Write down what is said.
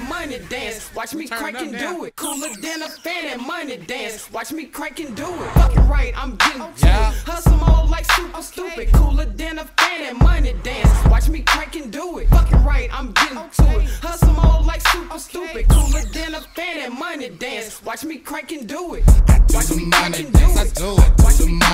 and money dance. Watch me crank and do it. Cooler than a fan and money dance. Watch me crank and do it. Fucking right, I'm getting to it. Hustle mode like super stupid. Cooler than a fan and money dance. Watch me crank and do it. Fucking right, I'm getting to it. Hustle mode like super stupid. Cooler than a fan and money dance. Watch me crank and do it. Watch me money dance, I do it. Watch me.